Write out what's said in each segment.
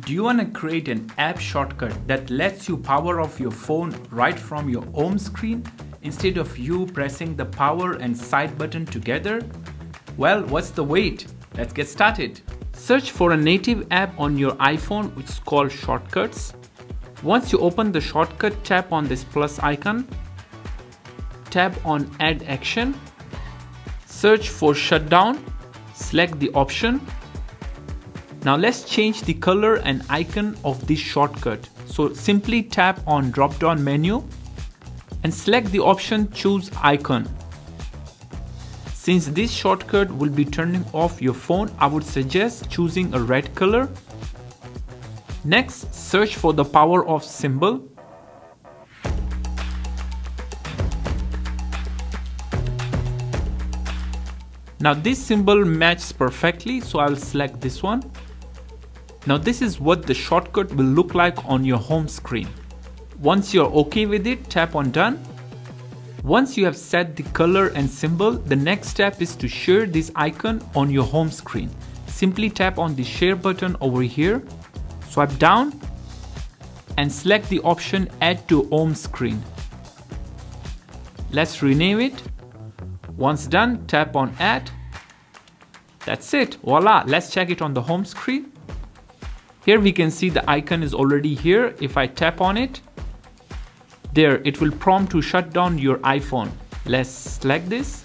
Do you want to create an app shortcut that lets you power off your phone right from your home screen instead of you pressing the power and side button together? Well, what's the wait? Let's get started. Search for a native app on your iPhone which is called Shortcuts. Once you open the shortcut, tap on this plus icon, tap on Add Action, search for Shutdown, select the option now let's change the color and icon of this shortcut. So simply tap on drop down menu and select the option choose icon. Since this shortcut will be turning off your phone, I would suggest choosing a red color. Next, search for the power off symbol. Now this symbol matches perfectly, so I'll select this one. Now this is what the shortcut will look like on your home screen. Once you're okay with it, tap on done. Once you have set the color and symbol, the next step is to share this icon on your home screen. Simply tap on the share button over here, swipe down and select the option add to home screen. Let's rename it. Once done, tap on add. That's it, voila, let's check it on the home screen. Here we can see the icon is already here. If I tap on it, there it will prompt to shut down your iPhone. Let's select this.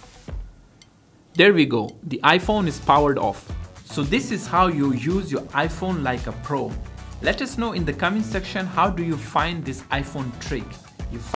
There we go. The iPhone is powered off. So this is how you use your iPhone like a pro. Let us know in the comment section how do you find this iPhone trick.